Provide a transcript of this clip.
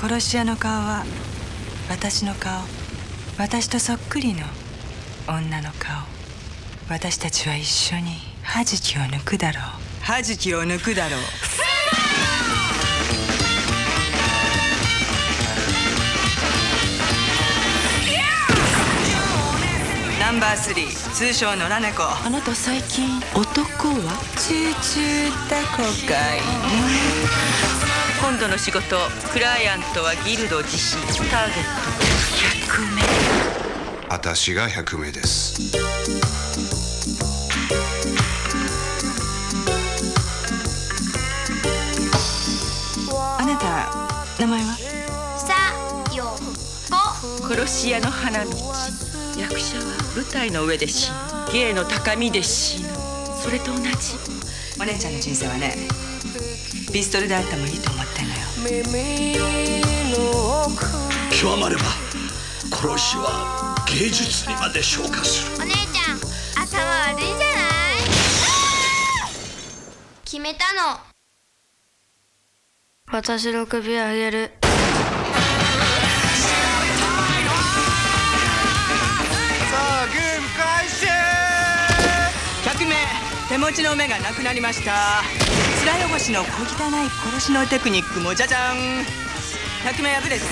殺し屋の顔。は私の顔。私とそっくりの女の顔。私たちは一緒に歯茎を抜くだろう。歯茎を抜くだろう。ナンバースリー通称野良猫。あなた最近男は？チューチュータコかい今度の仕事クライアントはギルド自身ターゲット。100名。私が100名です。あなた名前は？さよこ殺し屋の花道。役者は舞台の上で死ぬ芸の高みで死ぬそれと同じお姉ちゃんの人生はねピストルであってもいいと思ってんのよ。極まれば殺しは芸術にまで昇華する。お姉ちゃん頭悪いじゃない？決めたの。私の首あげる手持ちの目がなくなりました。面汚しの小汚い殺しのテクニックもじゃじゃん。100名破れて